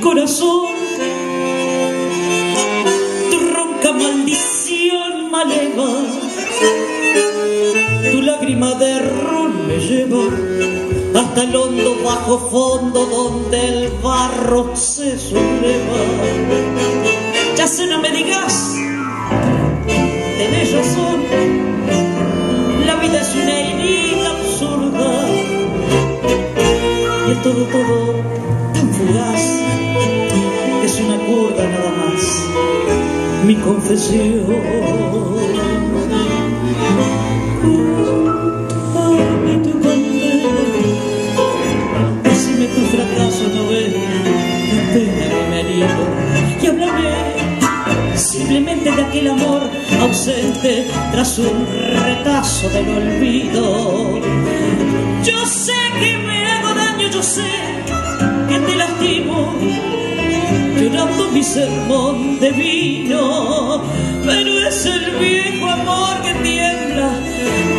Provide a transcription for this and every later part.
corazón. Tu ronca maldición maleva, tu lágrima de ron me lleva hasta el hondo bajo fondo donde el barro se subleva. Ya se no me digas, mi confesión. Dame tu condena, decime tu fracaso, no ves pena que me y háblame simplemente de aquel amor ausente tras un retazo del olvido. Yo sé que mi sermón de vino, pero es el viejo amor que tiembla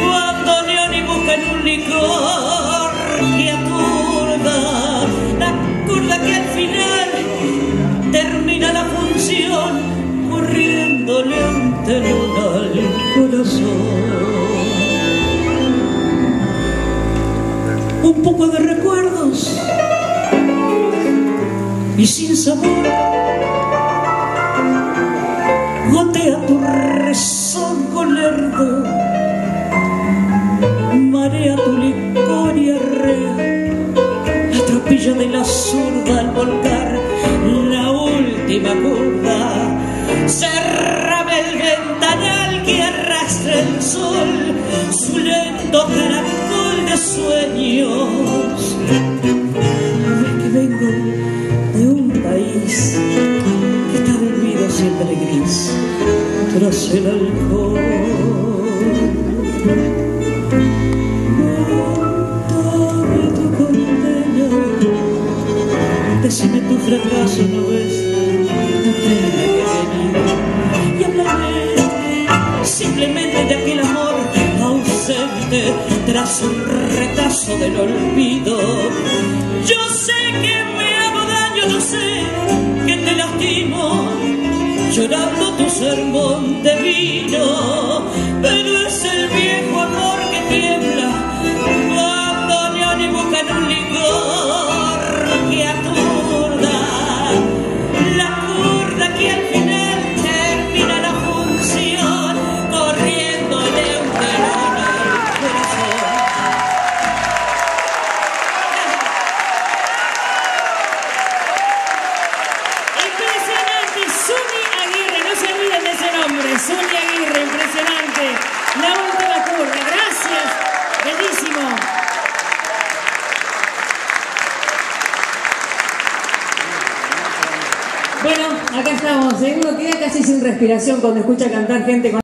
cuando y busca en un licor que aturda, la curda que al final termina la función corriéndole ante luna al corazón. Un poco de recuerdos y sin sabor gotea tu rezongo lerdo marea tu licor y arrea la tropilla de la zurda al volcar la última curva cerrame el ventanal que arrastra el sol su lento caracol de sueños tras el alcohol. Dame tu condena, decime tu fracaso, no venido y hablaré simplemente de aquel amor ausente tras un retazo del olvido. Yo sé que me hago daño, yo sé sermón de vino, pero Bueno, acá estamos, ¿eh? uno queda casi sin respiración cuando escucha cantar gente con...